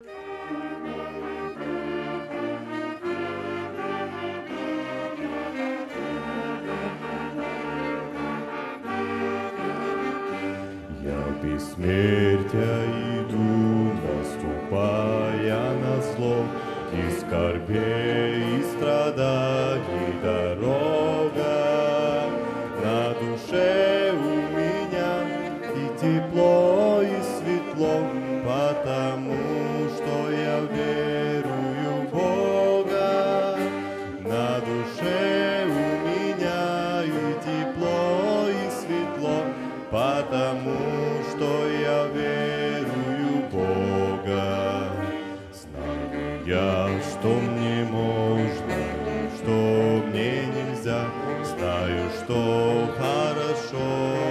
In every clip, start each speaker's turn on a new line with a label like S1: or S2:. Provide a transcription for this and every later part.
S1: Я бессмертия иду, наступая на зло, и скорбей, и страданий я, что мне можно, что мне нельзя, знаю, что хорошо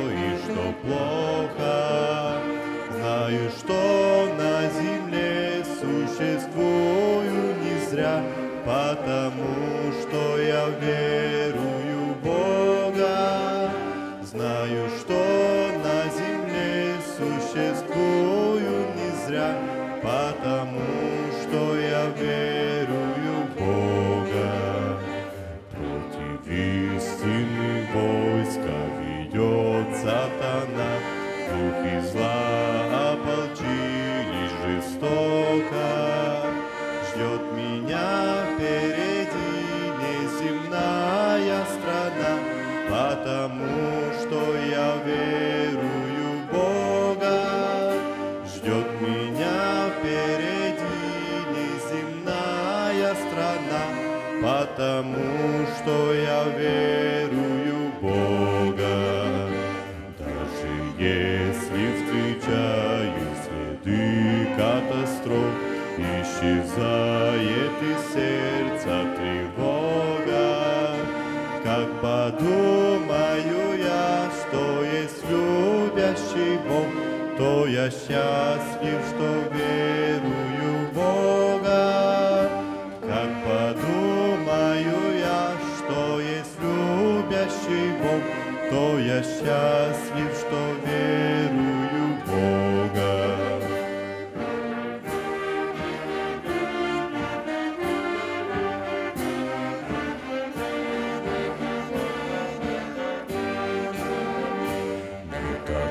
S1: и что плохо. Знаю, что на земле существую не зря, потому что я верую в Бога. Знаю, что на земле существую не зря, потому Духи зла ополчились жестоко. Ждет меня впереди неземная страна, Потому что я верую в Бога. Ждет меня впереди неземная страна, Потому что я верую Из сердца тревога. Как подумаю я, что есть любящий Бог, То я счастлив, что верую в Бога. Как подумаю я, что есть любящий Бог, То я счастлив, что верую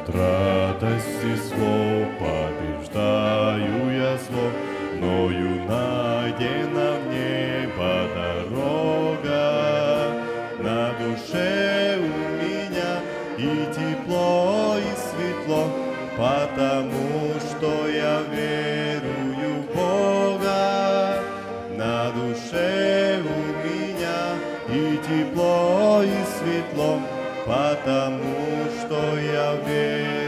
S1: от радости слов побеждаю я зло, Мною найдена в небо дорога. На душе у меня и тепло, и светло, Потому что я верую в Бога. На душе у меня и тепло, и светло, Потому что я верую